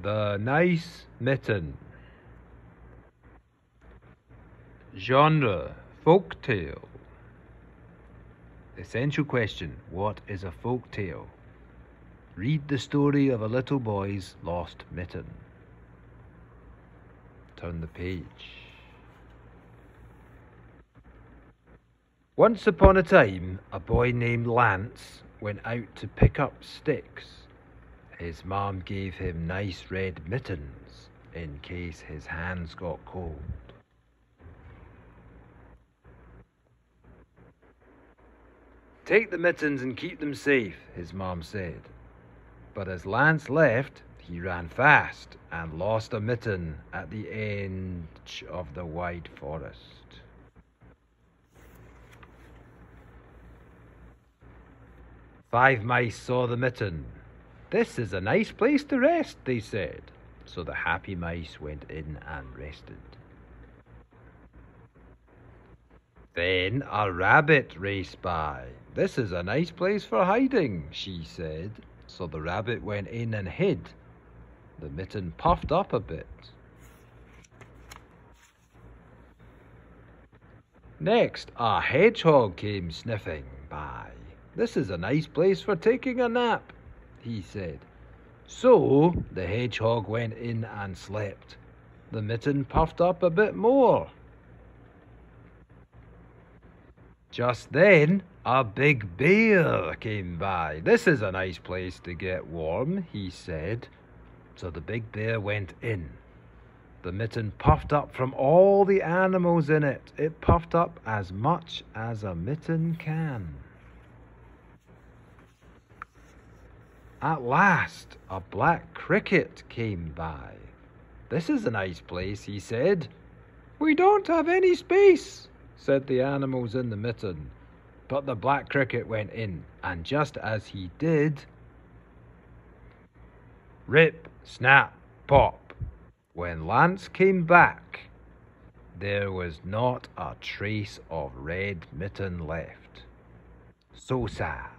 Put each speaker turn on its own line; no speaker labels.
The Nice Mitten. Genre Folktale. Essential question What is a folk tale? Read the story of a little boy's lost mitten. Turn the page. Once upon a time, a boy named Lance went out to pick up sticks. His mom gave him nice red mittens in case his hands got cold. Take the mittens and keep them safe, his mom said. But as Lance left, he ran fast and lost a mitten at the edge of the wide forest. Five mice saw the mitten. This is a nice place to rest, they said. So the happy mice went in and rested. Then a rabbit raced by. This is a nice place for hiding, she said. So the rabbit went in and hid. The mitten puffed up a bit. Next, a hedgehog came sniffing by. This is a nice place for taking a nap, he said. So the hedgehog went in and slept. The mitten puffed up a bit more. Just then, a big bear came by. This is a nice place to get warm, he said. So the big bear went in. The mitten puffed up from all the animals in it. It puffed up as much as a mitten can. At last, a black cricket came by. This is a nice place, he said. We don't have any space, said the animals in the mitten. But the black cricket went in, and just as he did, rip, snap, pop. When Lance came back, there was not a trace of red mitten left. So sad.